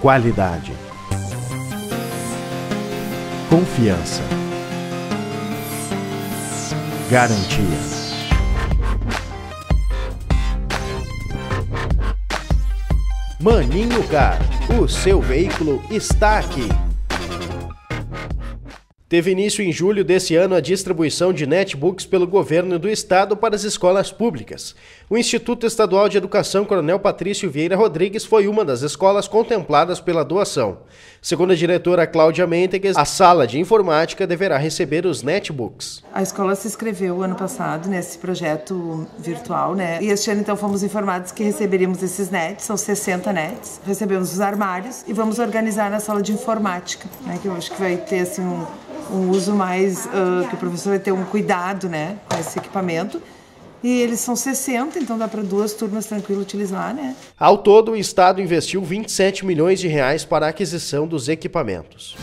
Qualidade. Confiança. Garantia. Maninho Car, o seu veículo está aqui. Teve início em julho desse ano a distribuição de netbooks pelo governo do estado para as escolas públicas. O Instituto Estadual de Educação Coronel Patrício Vieira Rodrigues foi uma das escolas contempladas pela doação. Segundo a diretora Cláudia Mentegues, a sala de informática deverá receber os netbooks. A escola se inscreveu ano passado nesse projeto virtual, né? E este ano então fomos informados que receberíamos esses nets, são 60 nets. Recebemos os armários e vamos organizar na sala de informática, né? Que eu acho que vai ter assim um um uso mais uh, que o professor vai ter um cuidado, né, com esse equipamento. E eles são 60, então dá para duas turmas tranquilo utilizar, né? Ao todo, o estado investiu 27 milhões de reais para a aquisição dos equipamentos.